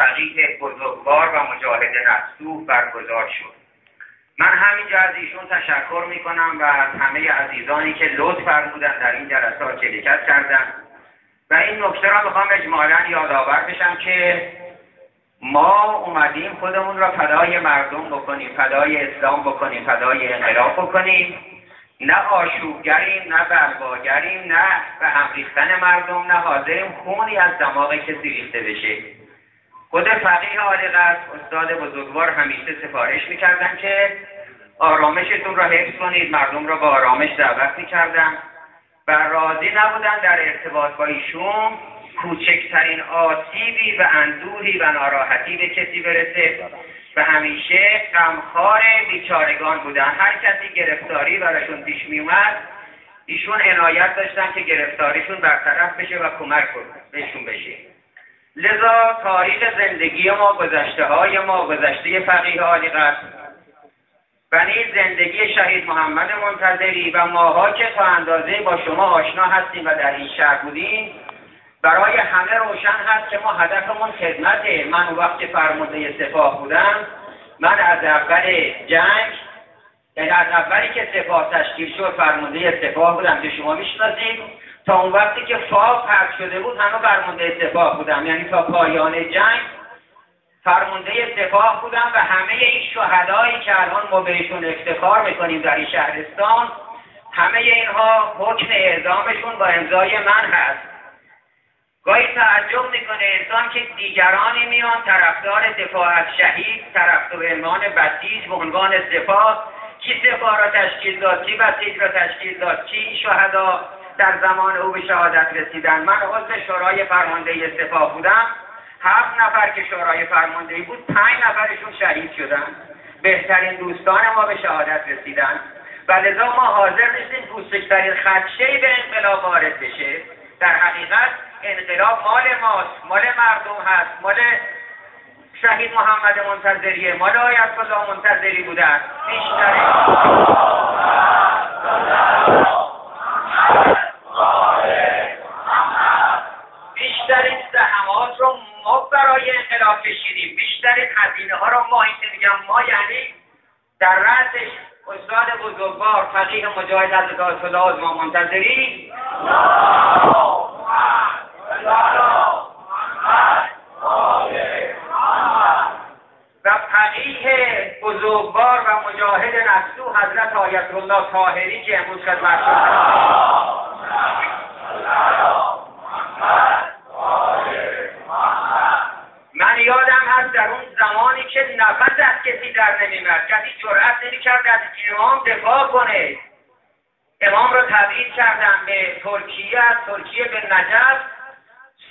فقیه بزرگوار و مجاهد نصوح برگزار شد. من همینجا از ایشون تشکر می‌کنم و از همه عزیزانی که لطف فرمودن در این جلسات شرکت کردن. و این نکته را می‌خوام اجمالا یادآور بشم که ما اومدیم خودمون را فدای مردم بکنیم فدای اسلام بکنیم فدای انقلاب بکنیم. نه آشوبگریم نه برباگریم نه به هم ریختن مردم نه حاضریم خونی از دماغ کسی ریخته بشه. خود فقیه عالی استاد بزرگوار همیشه سفارش می‌کردن که آرامشتون را حفظ کنید. مردم را با آرامش دعوت می‌کردن. و راضی نبودن در ارتباط با ایشون کوچکترین آسیبی و اندوهی و ناراحتی به کسی برسه. و همیشه غمخوار بیچارگان بودن. هر کسی گرفتاری براشون پیش میومد ایشون عنایت داشتن که گرفتاریشون برطرف بشه و کمک بهشون بشه. لذا تاریخ زندگی ما گذشته های ما گذشته فقیه عالی و نیز زندگی شهید محمد منتظری و ماها که تا اندازه با شما آشنا هستیم و در این شهر بودیم برای همه روشن هست که ما هدفمون خدمته من وقت فرمانده سپاه بودم من از اول جنگ یعنی از اولی که سپاه تشکیل شد فرمانده سپاه بودم که شما می‌شناسید. تا اون وقتی که فاق پرد شده بود همه فرمانده سپاه بودم یعنی تا پایان جنگ فرمانده سپاه بودم و همه این شهدایی که الان ما بهشون افتخار می‌کنیم در این شهرستان همه اینها حکم اعدامشون با امضای من هست. گاهی تعجب می‌کنه انسان که دیگرانی میان طرفدار دفاع از شهید طرفدار عنوان بسیج به عنوان سپاه. کی سپاه را تشکیل داد؟ کی بسیج را تشکیل داد؟ کی شهدا؟ در زمان او به شهادت رسیدن. من عضو شورای فرمانده سپاه بودم. هفت نفر که شورای فرماندهی بود پنج نفرشون شهید شدن. بهترین دوستان ما به شهادت رسیدن. و لذا ما حاضر نیستیم کوچکترین خدشه به انقلاب وارد بشه. در حقیقت انقلاب مال ماست مال مردم هست مال شهید محمد منتظریه مال آیت الله منتظری بودن. بیشتر زحمات رو ما برای انقلاب کشیدیم. بیشترین هزینه ها رو ما این میگم ما یعنی در رأسش استاد بزرگوار فقیه مجاهد حضرت الله ما منتظری؟ و فقیه بزرگوار و مجاهد نفسو حضرت آیت الله طاهری که امروز خدمت من یادم هست در اون که نفس از کسی در نمیمد کسی جرأت نمی‌کرد از امام دفاع کنه. امام را تبعید کردن به ترکیه از ترکیه به نجف.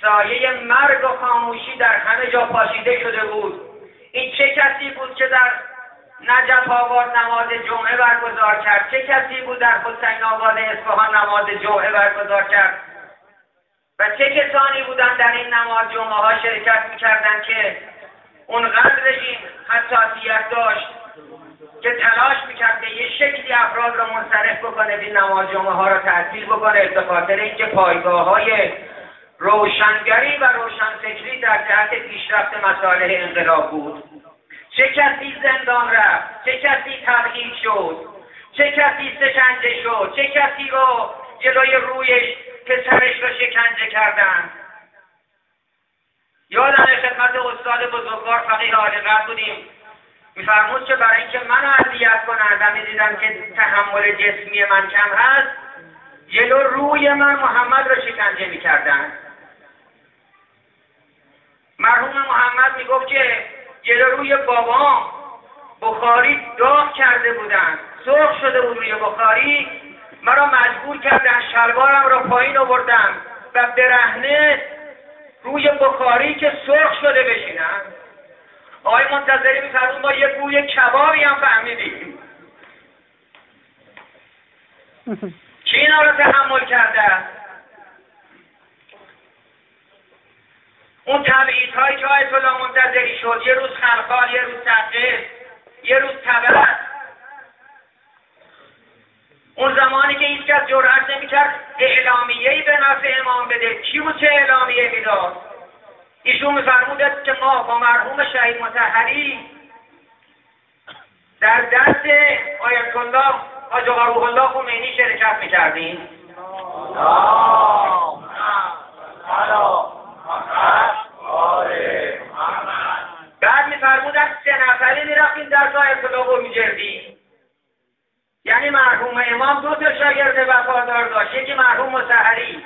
سایه مرگ و خاموشی در همه جا پاشیده شده بود. این چه کسی بود که در نجف آباد نماز جمعه برگزار کرد؟ چه کسی بود در حسین آباد اصفهان نماز جمعه برگزار کرد؟ و چه کسانی بودن در این نماز جمعه ها شرکت می‌کردن که اونقدر این حساسیت داشت که تلاش می‌کرد به یه شکلی افراد را منصرف بکنه این نماز جمعه ها را تعطیل بکنه به خاطر اینکه پایگاه های روشنگری و روشنفکری در جهت پیشرفت مصالح انقلاب بود. چه کسی زندان رفت؟ چه کسی تبعید شد؟ چه کسی سکنجه شد؟ چه کسی رو جلوی رویش پسرش را شکنجه کردن یادم خدمت استاد بزرگوار فقیه عالی بودیم. میفرمود که برای اینکه منو اذیت کنن و می‌دیدن که تحمل جسمی من کم هست جلو روی من محمد را شکنجه می‌کردن. مرحوم محمد می‌گفت که جلو روی بابام بخاری داغ کرده بودن. سرخ شده بود روی بخاری. مرا مجبور کردن شلوارم را پایین آوردم و برهنه روی بخاری که سرخ شده بشینم آقای منتظری میفرمون ما یه بوی کبابی هم فهمیدیم. کی اینا رو تحمل کرده؟ اون تبعید هایی که آیت الله منتظری شد یه روز خلقال یه روز تقیه یه روز تبعت اون زمانی که هیچ کس جرأت نمی‌کرد اعلامیه‌ای به نفع امام بده. کی بود چه اعلامیه می‌داد؟ ایشون میفرمودد که ما با مرحوم شهید متحری در دست آیت الله حاج روح الله خمینی شرکت می‌کردیم بعد میفرمودن سه نفری می‌رفتیم در آیت الله و میجردیم یعنی مرحوم امام دو تا شاگرد وفادار داشت یکی مرحوم متحری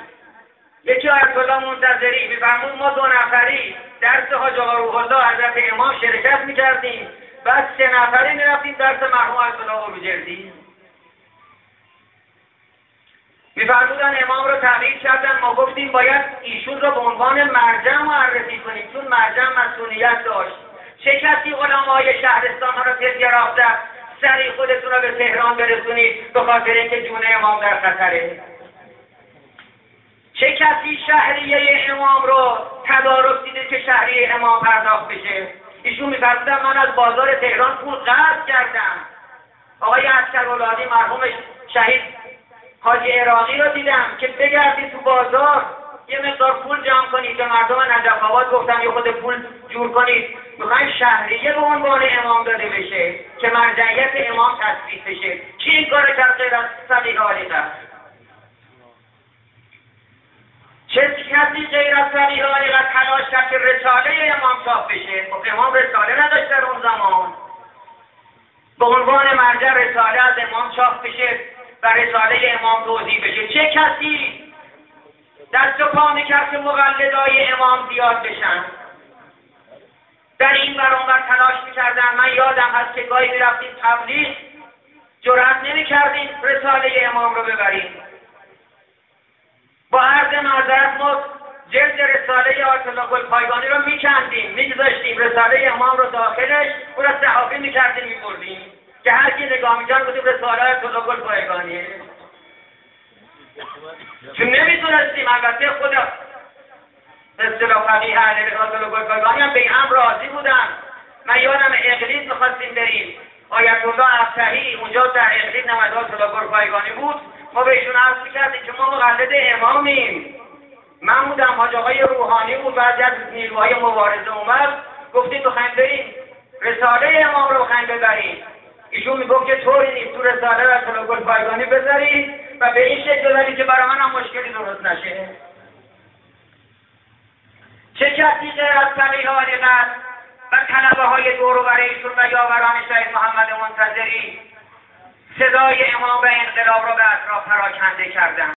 یکی آیت الله منتظری میفرمود ما دو نفری درس حاج آقا روح الله حضرت امام شرکت می‌کردیم. بعد سه نفری می‌رفتیم درس مرحوم آیت الله بروجردی میفرمودن امام رو تغییر کردن. ما گفتیم باید ایشون رو به عنوان مرجع معرفی کنیم چون مرجع مسئولیت داشت. چه کسی علمای شهرستان ها رو تزیه رافته سریع خودتون رو به تهران برسونید به خاطر اینکه جون امام در خطره؟ چه کسی شهریه امام رو تدارک دیده که شهریه امام پرداخت بشه؟ ایشون میفرمودن من از بازار تهران پول قرض کردم. آقای اسکرولادی مرحوم شهید حاجی عراقی رو دیدم که بگردی تو بازار یه مقدار پول جمع کنید که مردم نجف آباد گفتم یه خود پول جور کنید می‌خواین شهریه به عنوان امام داده بشه که مرجعیت امام تصویب بشه. کی این کار کرد غیر از صدیق چه کسی غیر از صدیق عالیقت تلاش کرد که رساله امام چاپ بشه. خب امام رساله نداشت در اون زمان. به عنوان مرجع رساله از امام چاپ بشه و رساله امام توضیح بشه. چه کسی دست و پا می‌کرد که مقلدای امام زیاد بشن؟ در این برانور تلاش می‌کردن. من یادم هست که گاهی می‌رفتیم تبلیغ. جرأت نمی‌کردیم رساله امام رو ببریم. معذرت ما جلد رساله آیت الله گلپایگانی رو میکندیم میگذاشتیم. رساله امام رو داخلش او را صحافی می‌کردیم میبردیم. که هر کی نگاه می‌کرد بودیم رساله آیت الله گلپایگانیه. چون نمی‌تونستیم البته خدا اصطلاح فقیه اهل رسالت گلپایگانی هم به این هم راضی بودن. من یادم اقلیت می‌خواستیم بریم. آیت الله ابتهی اونجا در اقلیت نمازات الله گلپایگانی بود. ما بهشون عرض می‌کردیم که ما مقلد امامیم. من بودم حاج آقای روحانی بود بعد از نیروهای مبارزه اومد. گفتیم بخوایم بریم رساله امام رو بخوایم ببریم. ایشون می‌گفت که طوری نیست تو رساله رسول گل پایگانی بذارید و به این شکل بذارید که برای من هم مشکلی درست نشه. چه کسی غیر از فقیه و طلبه های دور و برایشون و یاوران شهید محمد منتظری صدای امام و انقلاب را به اطراف پراکنده کردند.